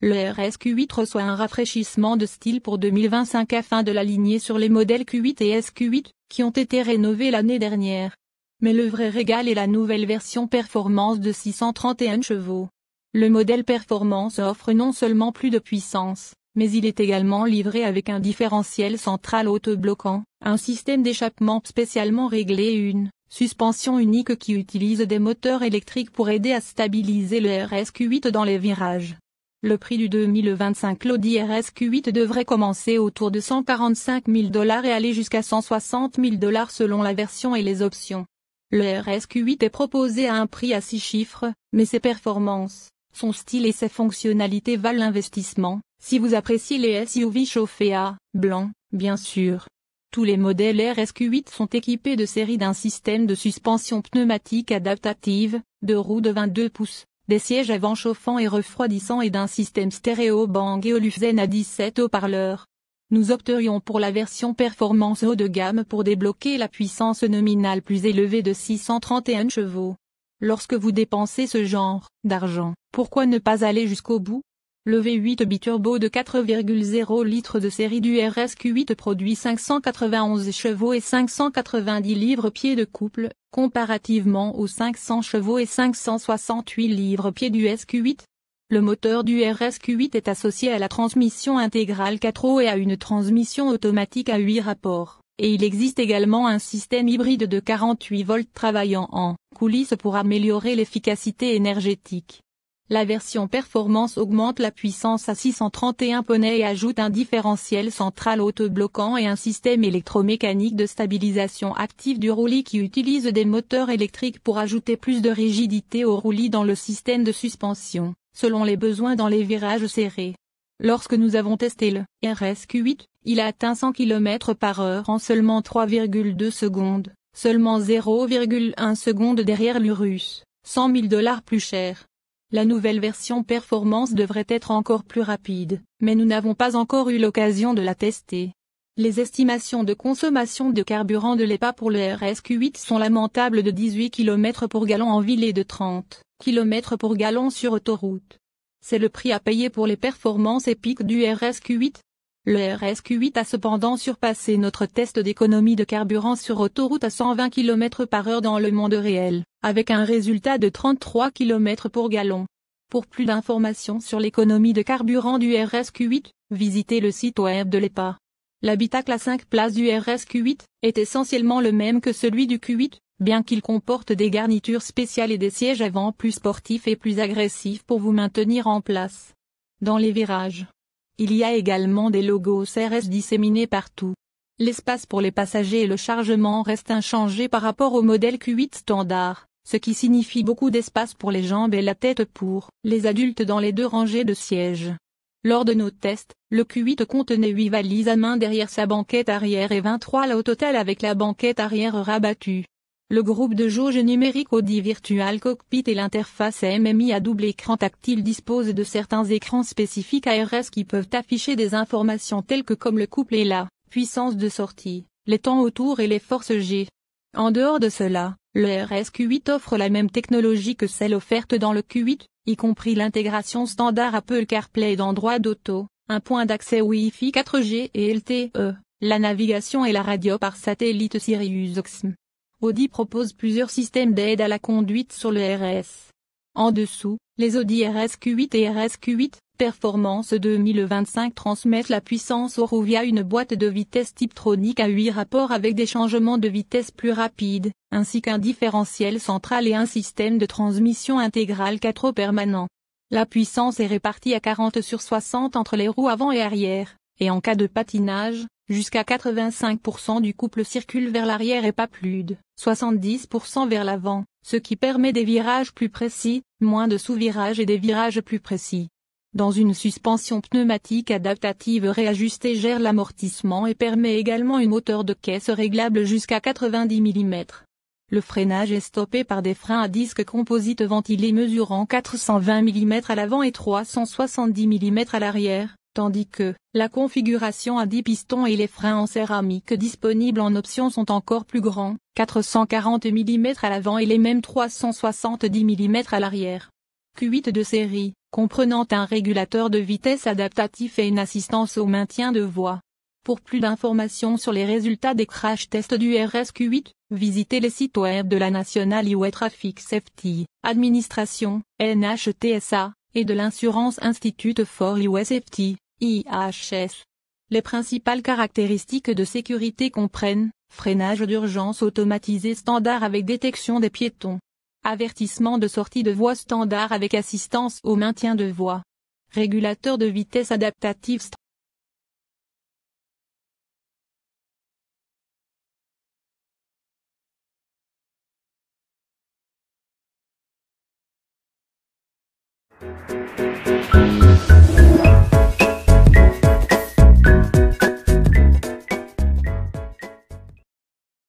Le RSQ8 reçoit un rafraîchissement de style pour 2025 afin de l'aligner sur les modèles Q8 et SQ8, qui ont été rénovés l'année dernière. Mais le vrai régal est la nouvelle version performance de 631 chevaux. Le modèle performance offre non seulement plus de puissance, mais il est également livré avec un différentiel central autobloquant, un système d'échappement spécialement réglé et une suspension unique qui utilise des moteurs électriques pour aider à stabiliser le RSQ8 dans les virages. Le prix du 2025 Audi RSQ8 devrait commencer autour de 145 000 dollars et aller jusqu'à 160 000 dollars selon la version et les options. Le RSQ8 est proposé à un prix à 6 chiffres, mais ses performances, son style et ses fonctionnalités valent l'investissement, si vous appréciez les SUV chauffés à blanc, bien sûr. Tous les modèles RSQ8 sont équipés de séries d'un système de suspension pneumatique adaptative, de roues de 22 pouces, des sièges avant chauffants et refroidissants et d'un système stéréo Bang Olufsen à 17 haut-parleurs. Nous opterions pour la version performance haut de gamme pour débloquer la puissance nominale plus élevée de 631 chevaux. Lorsque vous dépensez ce genre d'argent, pourquoi ne pas aller jusqu'au bout? Le V8 biturbo de 4,0 litres de série du RSQ8 produit 591 chevaux et 590 livres-pieds de couple, comparativement aux 500 chevaux et 568 livres-pieds du SQ8. Le moteur du RSQ8 est associé à la transmission intégrale 4 roues et à une transmission automatique à 8 rapports, et il existe également un système hybride de 48 volts travaillant en coulisses pour améliorer l'efficacité énergétique. La version performance augmente la puissance à 631 poneys et ajoute un différentiel central autobloquant et un système électromécanique de stabilisation active du roulis qui utilise des moteurs électriques pour ajouter plus de rigidité au roulis dans le système de suspension, selon les besoins dans les virages serrés. Lorsque nous avons testé le RSQ8, il a atteint 100 km par heure en seulement 3,2 secondes, seulement 0,1 seconde derrière l'Urus, 100 000 dollars plus cher. La nouvelle version performance devrait être encore plus rapide, mais nous n'avons pas encore eu l'occasion de la tester. Les estimations de consommation de carburant de l'EPA pour le RSQ8 sont lamentables de 18 km pour gallon en ville et de 30 km pour gallon sur autoroute. C'est le prix à payer pour les performances épiques du RSQ8. Le RSQ8 a cependant surpassé notre test d'économie de carburant sur autoroute à 120 km par heure dans le monde réel avec un résultat de 33 km pour gallon. Pour plus d'informations sur l'économie de carburant du RSQ8, visitez le site web de l'EPA. L'habitacle à 5 places du RSQ8 est essentiellement le même que celui du Q8, bien qu'il comporte des garnitures spéciales et des sièges avant plus sportifs et plus agressifs pour vous maintenir en place. Dans les virages. Il y a également des logos CRS disséminés partout. L'espace pour les passagers et le chargement restent inchangés par rapport au modèle Q8 standard ce qui signifie beaucoup d'espace pour les jambes et la tête pour les adultes dans les deux rangées de sièges. Lors de nos tests, le Q8 contenait 8 valises à main derrière sa banquette arrière et 23 là au total avec la banquette arrière rabattue. Le groupe de jauge numérique Audi Virtual Cockpit et l'interface MMI à double écran tactile disposent de certains écrans spécifiques ARS qui peuvent afficher des informations telles que comme le couple et la puissance de sortie, les temps autour et les forces G. En dehors de cela, le RSQ8 offre la même technologie que celle offerte dans le Q8, y compris l'intégration standard Apple CarPlay d'Android Auto, un point d'accès Wi-Fi 4G et LTE, la navigation et la radio par satellite SiriusXM. Audi propose plusieurs systèmes d'aide à la conduite sur le RS. En dessous, les Audi RSQ8 et RSQ8, Performance 2025 transmettent la puissance au roue via une boîte de vitesse Tiptronic à 8 rapports avec des changements de vitesse plus rapides, ainsi qu'un différentiel central et un système de transmission intégrale 4 roues permanent. La puissance est répartie à 40 sur 60 entre les roues avant et arrière, et en cas de patinage, jusqu'à 85% du couple circule vers l'arrière et pas plus de 70% vers l'avant, ce qui permet des virages plus précis, moins de sous-virages et des virages plus précis dans une suspension pneumatique adaptative réajustée gère l'amortissement et permet également une hauteur de caisse réglable jusqu'à 90 mm. Le freinage est stoppé par des freins à disque composite ventilés mesurant 420 mm à l'avant et 370 mm à l'arrière, tandis que la configuration à 10 pistons et les freins en céramique disponibles en option sont encore plus grands, 440 mm à l'avant et les mêmes 370 mm à l'arrière. Q8 de série comprenant un régulateur de vitesse adaptatif et une assistance au maintien de voie. Pour plus d'informations sur les résultats des crash tests du RSQ8, visitez les sites web de la National Highway Traffic Safety Administration, NHTSA, et de l'Insurance Institute for Highway Safety, IHS. Les principales caractéristiques de sécurité comprennent freinage d'urgence automatisé standard avec détection des piétons, avertissement de sortie de voie standard avec assistance au maintien de voie, régulateur de vitesse adaptatif